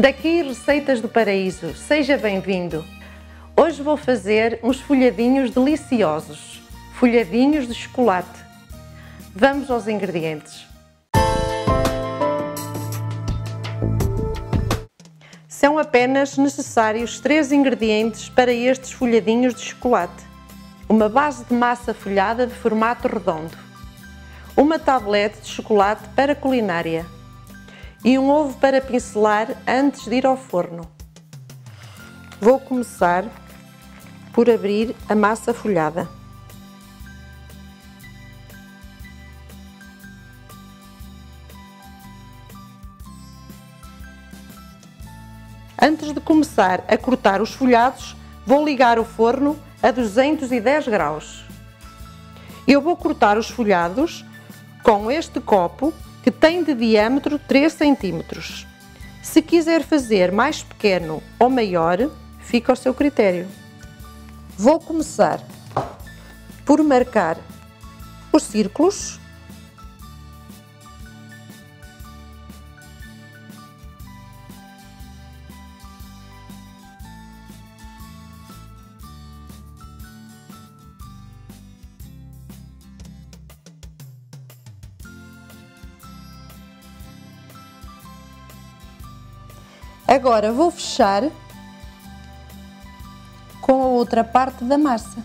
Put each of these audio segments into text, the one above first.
Daqui Receitas do Paraíso, seja bem-vindo! Hoje vou fazer uns folhadinhos deliciosos, folhadinhos de chocolate. Vamos aos ingredientes. São apenas necessários três ingredientes para estes folhadinhos de chocolate. Uma base de massa folhada de formato redondo, uma tablete de chocolate para culinária, e um ovo para pincelar antes de ir ao forno. Vou começar por abrir a massa folhada. Antes de começar a cortar os folhados, vou ligar o forno a 210 graus. Eu vou cortar os folhados com este copo que tem de diâmetro 3 cm. Se quiser fazer mais pequeno ou maior, fica ao seu critério. Vou começar por marcar os círculos Agora vou fechar com a outra parte da massa.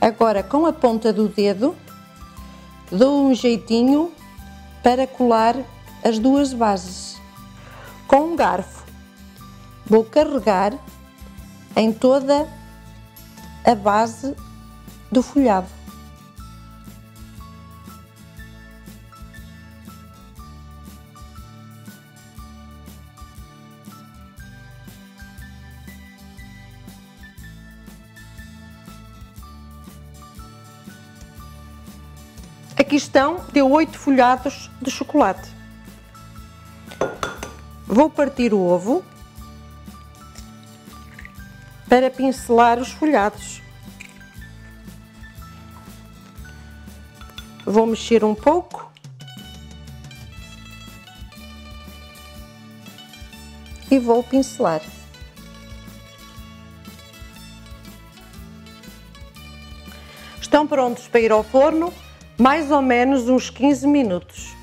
Agora com a ponta do dedo dou um jeitinho para colar as duas bases. Com um garfo vou carregar em toda a base do folhado. Aqui estão de 8 folhados de chocolate. Vou partir o ovo para pincelar os folhados. Vou mexer um pouco. E vou pincelar. Estão prontos para ir ao forno mais ou menos uns 15 minutos.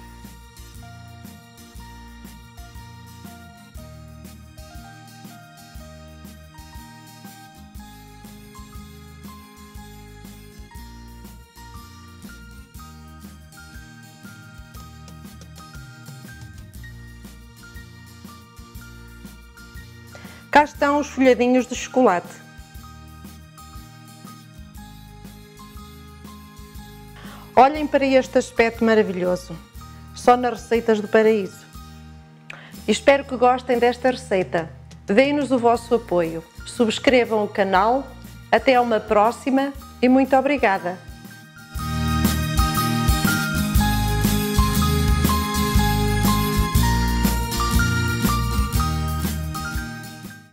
Cá estão os folhadinhos de chocolate. Olhem para este aspecto maravilhoso, só nas receitas do paraíso. Espero que gostem desta receita. Deem-nos o vosso apoio, subscrevam o canal. Até uma próxima e muito obrigada!